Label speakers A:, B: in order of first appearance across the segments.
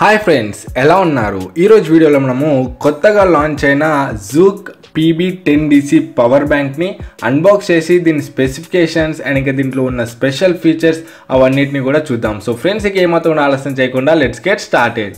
A: Hi friends ఎలా ఉన్నారు? ఈరోజు వీడియోలో మనము కొత్తగా లాంచ్ అయిన Zook PB ten DC power బ్యాంక్ని unbox చేసి దీని స్పెసిఫికేషన్స్ అండ్ ఇంకా దీంట్లో ఉన్న స్పెషల్ ఫీచర్స్ అవన్నిటిని కూడా చూద్దాం. సో ఫ్రెండ్స్ ఇక ఏమాత్రం ఆలస్యం చేయకుండా లెట్స్ గెట్ స్టార్టెడ్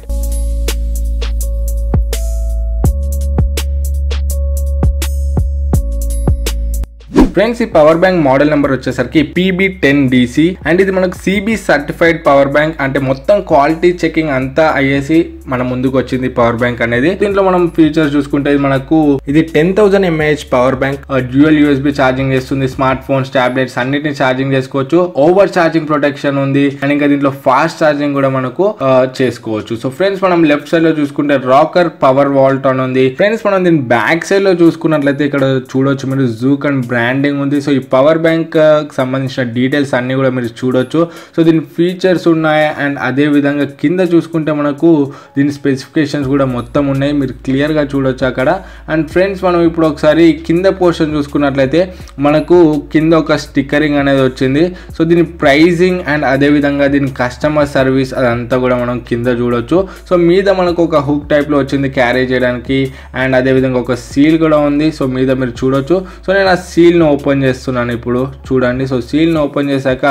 A: ఫ్రెండ్స్ ఈ పవర్ బ్యాంక్ మోడల్ నెంబర్ వచ్చేసరికి పీబీ టెన్ డీసీ అండ్ ఇది మనకు సిబి సర్టిఫైడ్ పవర్ బ్యాంక్ అంటే మొత్తం క్వాలిటీ చెకింగ్ అంతా అయ్యేసి మన ముందుకు వచ్చింది పవర్ బ్యాంక్ అనేది. దీంట్లో మనం ఫీచర్స్ చూసుకుంటే మనకు ఇది ten thousand mAh power bank dual USB charging చేస్తుంది స్మార్ట్ ఫోన్స్ టాబ్లెట్స్ అన్నిటిని ఛార్జింగ్ చేసుకోవచ్చు. ఓవర్ ఛార్జింగ్ ప్రొటెక్షన్ ఉంది అండ్ ఇంకా దీంట్లో ఫాస్ట్ ఛార్జింగ్ కూడా మనకు ఆ, చేసుకోవచ్చు. సో ఫ్రెండ్స్ మనం లెఫ్ట్ సైడ్లో చూసుకుంటే రాకర్ పవర్ వాల్ట్ అని ఉంది. ఫ్రెండ్స్ మనం దీని బ్యాక్ సైడ్లో చూసుకున్నట్లయితే ఇక్కడ చూడొచ్చు మీరు జూక్ అండ్ బ్రాండ్ పెండింగ్ ఉంది. సో ఈ పవర్ బ్యాంక్ uh, సంబంధించిన డీటెయిల్స్ అన్ని కూడా మీరు చూడొచ్చు. సో దీని ఫీచర్స్ ఉన్నాయి అండ్ అదే విధంగా కింద చూసుకుంటే మనకు దీని స్పెసిఫికేషన్స్ కూడా మొత్తం ఉన్నాయి. మీరు క్లియర్గా చూడొచ్చు అక్కడ. అండ్ ఫ్రెండ్స్ మనం ఇప్పుడు ఒకసారి కింద పోర్షన్ చూసుకున్నట్లయితే మనకు కింద ఒక స్టిక్కరింగ్ అనేది వచ్చింది. సో దీని ప్రైజింగ్ అండ్ అదే విధంగా దీని కస్టమర్ సర్వీస్ అదంతా కూడా మనం కింద చూడొచ్చు. సో మీద మనకు ఒక హుక్ టైప్లో వచ్చింది క్యారీ చేయడానికి. అండ్ అదే విధంగా ఒక సీల్ కూడా ఉంది. సో మీద మీరు చూడొచ్చు. సో నేను ఆ సీల్ను ఓపెన్ చేస్తున్నాను ఇప్పుడు. చూడండి. సో సీల్ని ఓపెన్ చేశాక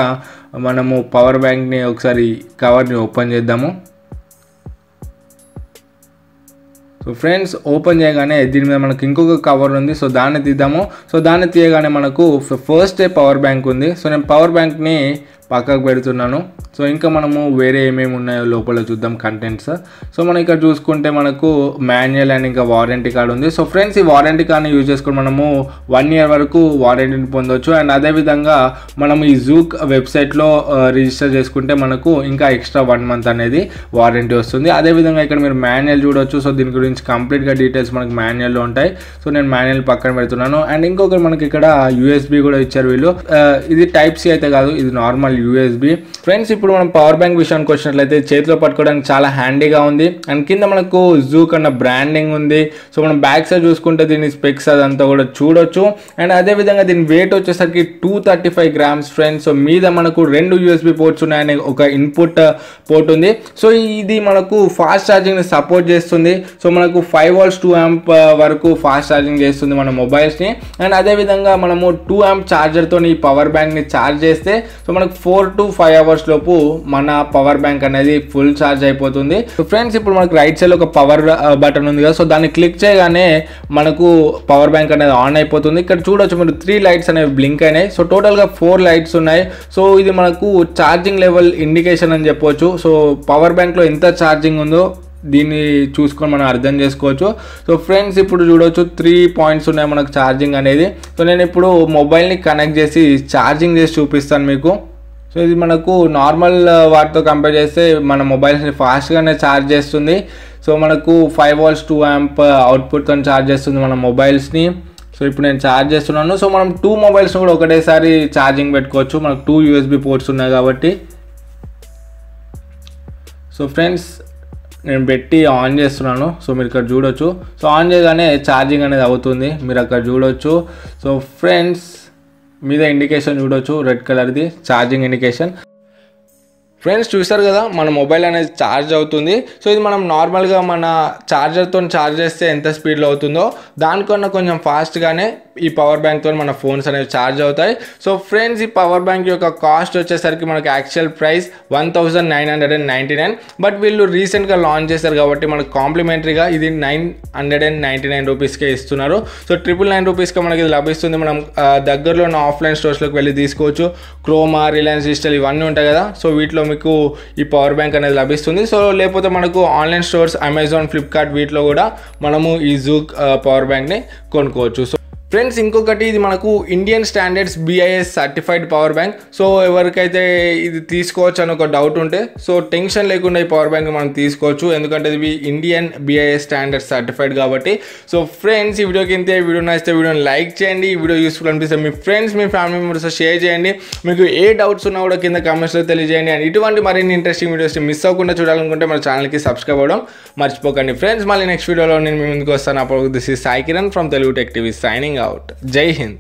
A: మనము పవర్ బ్యాంక్ని ఒకసారి కవర్ని ఓపెన్ చేద్దాము. సో ఫ్రెండ్స్ ఓపెన్ చేయగానే దీని మీద మనకు ఇంకొక కవర్ ఉంది. సో దాన్ని తీద్దాము. సో దాన్ని తీయగానే మనకు ఫస్ట్ పవర్ బ్యాంక్ ఉంది. సో నేను పవర్ బ్యాంక్ని పక్కకు పెడుతున్నాను. సో ఇంకా మనము వేరే ఏమేమి ఉన్నాయో లోపల చూద్దాం కంటెంట్స్ సో మనం ఇక్కడ చూసుకుంటే మనకు మాన్యువల్ అండ్ ఇంకా వారంటీ కార్డ్ ఉంది. సో ఫ్రెండ్స్ ఈ వారంటీ కార్డ్ని యూజ్ చేసుకుని మనము వన్ ఇయర్ వరకు వారంటీని పొందొచ్చు. అండ్ అదేవిధంగా మనం ఈ జూక్ వెబ్సైట్లో రిజిస్టర్ చేసుకుంటే మనకు ఇంకా ఎక్స్ట్రా వన్ మంత్ అనేది వారంటీ వస్తుంది. అదేవిధంగా ఇక్కడ మీరు మాన్యువల్ చూడొచ్చు. సో దీని గురించి కంప్లీట్గా డీటెయిల్స్ మనకు మాన్యువల్లో ఉంటాయి. సో నేను మాన్యువల్ పక్కన పెడుతున్నాను. అండ్ ఇంకొకటి మనకి ఇక్కడ యూఎస్బి కూడా ఇచ్చారు వీళ్ళు. Uh, ఇది టైప్ సి అయితే కాదు ఇది నార్మల్ యూఎస్బి ఫ్రెండ్స్ ఇప్పుడు మనం పవర్ బ్యాంక్ విషయానికి వచ్చినట్లయితే చేతిలో పట్టుకోవడానికి చాలా హ్యాండీగా ఉంది. అండ్ కింద మనకు జూక్ అన్న బ్రాండింగ్ ఉంది. సో మనం బ్యాక్ సైడ్ చూసుకుంటే దీని స్పెక్స్ అదంతా కూడా చూడొచ్చు. అండ్ అదే విధంగా దీని వెయిట్ వచ్చేసరికి two thirty five grams friends so మీద మనకు రెండు యూఎస్బి పోర్ట్స్ ఉన్నాయని ఒక ఇన్పుట్ పోర్ట్ uh, ఉంది. సో ఇది మనకు ఫాస్ట్ ఛార్జింగ్ని సపోర్ట్ చేస్తుంది. సో మనకు ఫైవ్ వాల్స్ టూ యాంప్ వరకు ఫాస్ట్ ఛార్జింగ్ చేస్తుంది మన మొబైల్స్ని అండ్ అదే విధంగా మనము టూ యాంప్ ఛార్జర్తో ఈ పవర్ బ్యాంక్ని ఛార్జ్ చేస్తే సో మనకు ఫోర్ టు ఫైవ్ అవర్స్ లోపు మన పవర్ బ్యాంక్ అనేది ఫుల్ ఛార్జ్ అయిపోతుంది. సో ఫ్రెండ్స్ ఇప్పుడు మనకు రైట్ సైడ్ ఒక పవర్ బటన్ ఉంది కదా సో దాన్ని క్లిక్ చేయగానే మనకు పవర్ బ్యాంక్ అనేది ఆన్ అయిపోతుంది. ఇక్కడ చూడొచ్చు మీరు త్రీ లైట్స్ అనేవి బ్లింక్ అయినాయి. సో టోటల్గా ఫోర్ లైట్స్ ఉన్నాయి. సో ఇది మనకు ఛార్జింగ్ లెవెల్ ఇండికేషన్ అని చెప్పొచ్చు. సో పవర్ బ్యాంక్లో ఎంత ఛార్జింగ్ ఉందో దీన్ని చూసుకొని మనం అర్థం చేసుకోవచ్చు. సో ఫ్రెండ్స్ ఇప్పుడు చూడవచ్చు త్రీ పాయింట్స్ ఉన్నాయి మనకు ఛార్జింగ్ అనేది. సో నేను ఇప్పుడు మొబైల్ని కనెక్ట్ చేసి ఛార్జింగ్ చేసి చూపిస్తాను మీకు. సో ఇది మనకు నార్మల్ uh, వాటితో కంపేర్ చేస్తే మన మొబైల్స్ని ఫాస్ట్గానే ఛార్జ్ చేస్తుంది. సో మనకు ఫైవ్ వాల్స్ టూ యాంప్ అవుట్పుట్తో ఛార్జ్ చేస్తుంది మన మొబైల్స్ని సో ఇప్పుడు నేను ఛార్జ్ చేస్తున్నాను. సో మనం టూ మొబైల్స్ని కూడా ఒకటేసారి ఛార్జింగ్ పెట్టుకోవచ్చు. మనకు టూ యూఎస్బి పోర్ట్స్ ఉన్నాయి కాబట్టి. సో ఫ్రెండ్స్ నేను పెట్టి ఆన్ చేస్తున్నాను. సో మీరు ఇక్కడ చూడొచ్చు. సో ఆన్ చేయగానే ఛార్జింగ్ అనేది అవుతుంది. మీరు అక్కడ చూడొచ్చు. సో ఫ్రెండ్స్ మీద ఇండికేషన్ చూడొచ్చు. రెడ్ కలర్ది ఛార్జింగ్ ఇండికేషన్ ఫ్రెండ్స్ చూసారు కదా మన మొబైల్ అనేది ఛార్జ్ అవుతుంది. సో ఇది మనం నార్మల్గా మన ఛార్జర్తో ఛార్జ్ చేస్తే ఎంత స్పీడ్లో అవుతుందో దానికన్నా కొంచెం ఫాస్ట్గానే ఈ పవర్ బ్యాంక్తో మన ఫోన్స్ అనేవి ఛార్జ్ అవుతాయి. సో ఫ్రెండ్స్ ఈ పవర్ బ్యాంక్ యొక్క కాస్ట్ వచ్చేసరికి మనకు actual price one thousand nine hundred and ninety nine but వీళ్ళు రీసెంట్గా లాంచ్ చేశారు కాబట్టి మనకు కాంప్లిమెంటరీగా ఇది nine hundred and ninety nine రూపీస్కే ఇస్తున్నారు సో ట్రిపుల్ నైన్ రూపీస్కి మనకి ఇది లభిస్తుంది. మనం దగ్గరలో ఉన్న ఆఫ్లైన్ స్టోర్స్లోకి వెళ్ళి తీసుకోవచ్చు. క్రోమా రిలయన్స్ డిజిటల్ ఇవన్నీ ఉంటాయి కదా. సో వీటిలో మీకు ఈ పవర్ బ్యాంక్ అనేది లభిస్తుంది. సో లేకపోతే మనకు ఆన్లైన్ స్టోర్స్ అమెజాన్ ఫ్లిప్కార్ట్ వీటిలో కూడా మనము ఈ జూక్ పవర్ బ్యాంక్ని కొనుక్కోవచ్చు. సో ఫ్రెండ్స్ ఇంకొకటి ఇది మనకు Indian standards BIS certified power bank so ఎవరికైతే ఇది తీసుకోవచ్చు అని ఒక డౌట్ ఉంటే సో టెన్షన్ లేకుండా ఈ పవర్ బ్యాంక్ మనం తీసుకోవచ్చు. ఎందుకంటే ఇది ఇండియన్ బిఐఎస్ స్టాండర్డ్ సర్టిఫైడ్ కాబట్టి. సో ఫ్రెండ్స్ ఈ వీడియోకి ఇంతే. వీడియో నచ్చితే వీడియోని లైక్ చేయండి. ఈ వీడియో యూస్ఫుల్ అనిపిస్తే మీ ఫ్రెండ్స్ మీ ఫ్యామిలీ మెంబర్స్ షేర్ చేయండి. మీకు ఏ డౌట్స్ ఉన్నా కూడా కింద కామెంట్స్లో తెలియజేయండి. అండ్ ఇటువంటి మరిన్ని ఇంట్రెస్టింగ్ వీడియోస్ మిస్ అవ్వకుండా చూడాలనుకుంటే మన ఛానల్కి సబ్స్క్రైబ్ అవ్వడం మర్చిపోకండి. ఫ్రెండ్స్ మళ్ళీ నెక్స్ట్ వీడియోలో నేను మీ ముందుకు వస్తాను. అప్పుడు this is Sai Kiran from Telugu tech TV signing signing out जय हिंद